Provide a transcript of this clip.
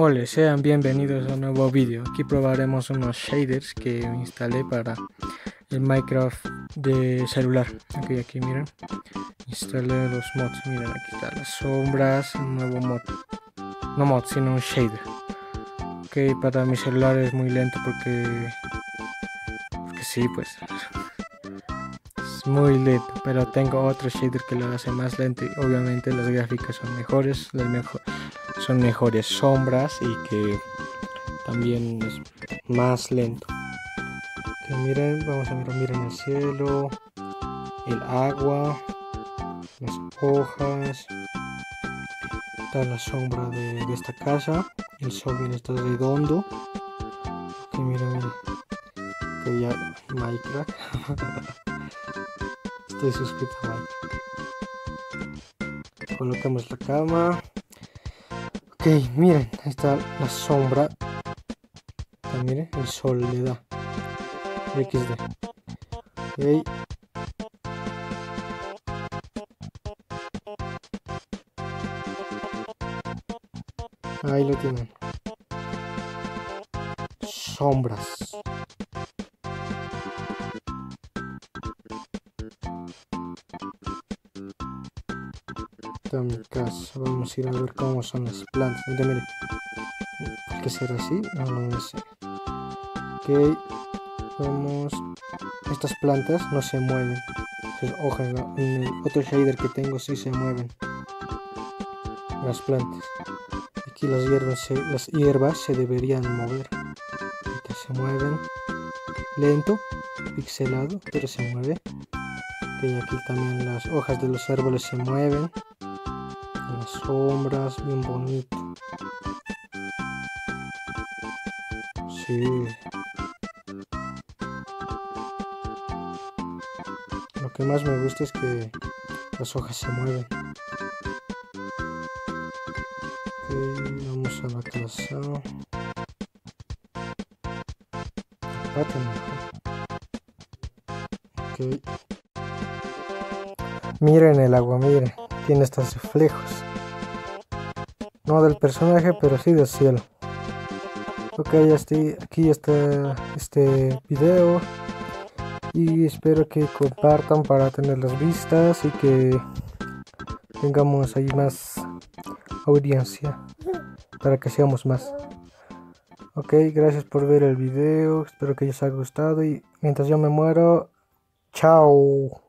Hola, sean bienvenidos a un nuevo vídeo. Aquí probaremos unos shaders que instalé para el Minecraft de celular. Aquí, aquí miren. Instalé los mods. Miren, aquí están las sombras, un nuevo mod. No mod, sino un shader. Ok, para mi celular es muy lento porque... Porque sí, pues... Muy lento, pero tengo otro shader que lo hace más lento y obviamente las gráficas son mejores, son mejores sombras y que también es más lento. Miren, vamos a mirar, miren el cielo, el agua, las hojas, está la sombra de, esta casa, el sol viene está redondo. Miren, miren, que ya Minecraft. Estoy suscrito. Colocamos la cama. Ok, miren, está la sombra. Ah, miren, el sol le da. XD. Ok. Ahí lo tienen. Sombras. A mi casa. Vamos a ir a ver cómo son las plantas. Mire. ¿Hay que ser así? No, no sé. Ok. Vamos. Estas plantas no se mueven. Ojalá. En el otro shader que tengo sí se mueven. Las plantas. Aquí las hierbas se, las hierbas se deberían mover. Se mueven. Lento. Pixelado. Pero se mueve. Ok, aquí también las hojas de los árboles se mueven sombras, bien bonito. Sí. Lo que más me gusta es que las hojas se mueven. Ok, vamos a la casa. Ok. Miren el agua, miren. Tiene estos reflejos. No del personaje, pero sí del cielo. Ok, estoy, aquí está este video. Y espero que compartan para tener las vistas y que tengamos ahí más audiencia para que seamos más. Ok, gracias por ver el video. Espero que les haya gustado y mientras yo me muero, chao.